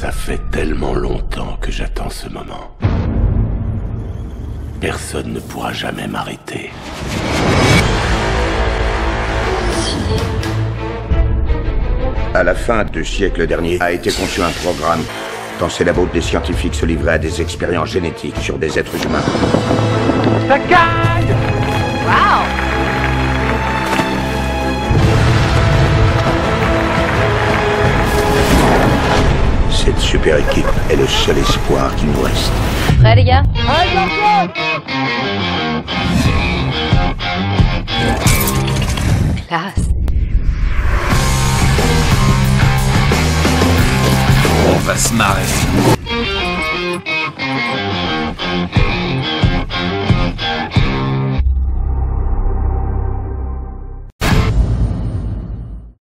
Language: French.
Ça fait tellement longtemps que j'attends ce moment. Personne ne pourra jamais m'arrêter. À la fin du siècle dernier a été conçu un programme. Dans ces labos, des scientifiques se livraient à des expériences génétiques sur des êtres humains. cette super équipe est le seul espoir qui nous reste. Prêts les gars On va se marrer.